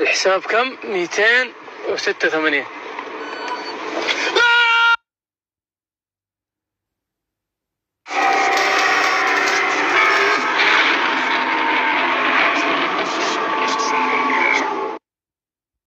الحساب كم؟ 286